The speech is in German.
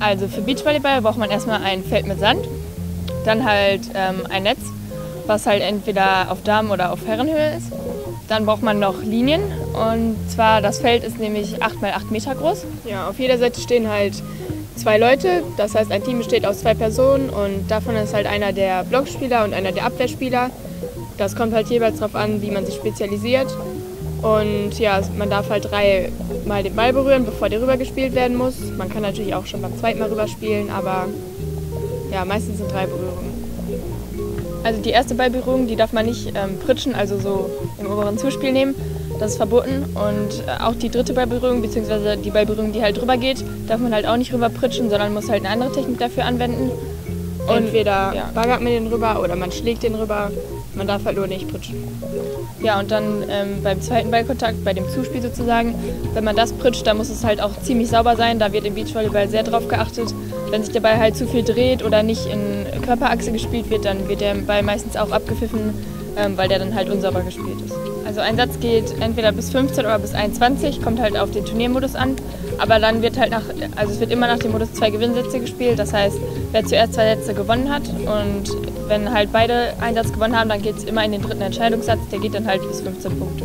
Also für Beachvolleyball braucht man erstmal ein Feld mit Sand, dann halt ähm, ein Netz, was halt entweder auf Damen- oder auf Herrenhöhe ist. Dann braucht man noch Linien und zwar das Feld ist nämlich 8 x 8 Meter groß. Ja, auf jeder Seite stehen halt zwei Leute, das heißt ein Team besteht aus zwei Personen und davon ist halt einer der Blockspieler und einer der Abwehrspieler. Das kommt halt jeweils darauf an, wie man sich spezialisiert. Und ja, man darf halt dreimal den Ball berühren, bevor der rübergespielt werden muss. Man kann natürlich auch schon beim zweiten Mal rüberspielen, aber ja, meistens sind drei Berührungen. Also die erste Ballberührung, die darf man nicht ähm, pritschen, also so im oberen Zuspiel nehmen. Das ist verboten. Und äh, auch die dritte Ballberührung, beziehungsweise die Ballberührung, die halt drüber geht, darf man halt auch nicht rüber pritschen, sondern muss halt eine andere Technik dafür anwenden. Und Entweder ja. baggert man den rüber oder man schlägt den rüber. Man darf halt nur nicht pritschen. Ja, und dann ähm, beim zweiten Ballkontakt, bei dem Zuspiel sozusagen, wenn man das pritscht, dann muss es halt auch ziemlich sauber sein. Da wird im Beachvolleyball sehr drauf geachtet. Wenn sich der Ball halt zu viel dreht oder nicht in Körperachse gespielt wird, dann wird der Ball meistens auch abgepfiffen, ähm, weil der dann halt unsauber gespielt ist. Also ein Satz geht entweder bis 15 oder bis 21, kommt halt auf den Turniermodus an. Aber dann wird halt nach, also es wird immer nach dem Modus zwei Gewinnsätze gespielt. Das heißt, wer zuerst zwei Sätze gewonnen hat und wenn halt beide einen Satz gewonnen haben, dann geht es immer in den dritten Entscheidungssatz. Der geht dann halt bis 15 Punkte.